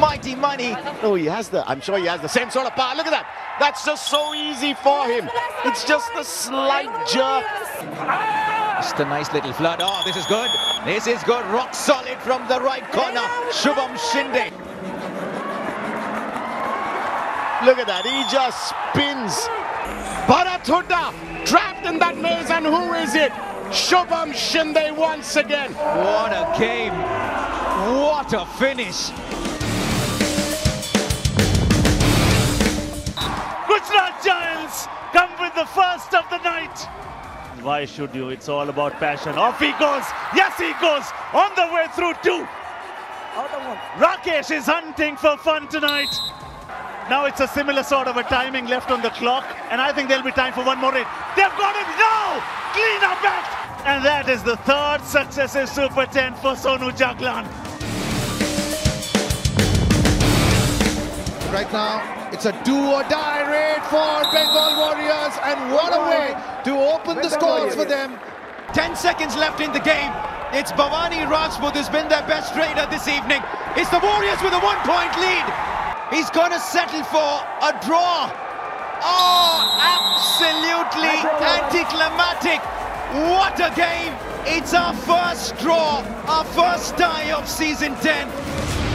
Bhavani. No, oh, he has the, I'm sure he has the same sort of power. Look at that. That's just so easy for him. It's just a slight jerk. Just a nice little flood. Oh, this is good. This is good. Rock solid from the right corner. Shubham Shinde. Look at that. He just spins. Bharat Hooda trapped in that maze. And who is it? Shubham Shinde once again. What a game. What a finish. The first of the night. Why should you? It's all about passion. Off he goes. Yes, he goes. On the way through two. Rakesh is hunting for fun tonight. Now it's a similar sort of a timing left on the clock, and I think there'll be time for one more hit. They've got him now! Clean up back! And that is the third successive Super 10 for Sonu Jaglan. Right now, it's a do or die raid for Bengal Warriors, and what a way to open the scores for them. 10 seconds left in the game. It's Bhavani Rajput who's been their best raider this evening. It's the Warriors with a one point lead. He's going to settle for a draw. Oh, absolutely anticlimactic. What a game. It's our first draw, our first tie of season 10.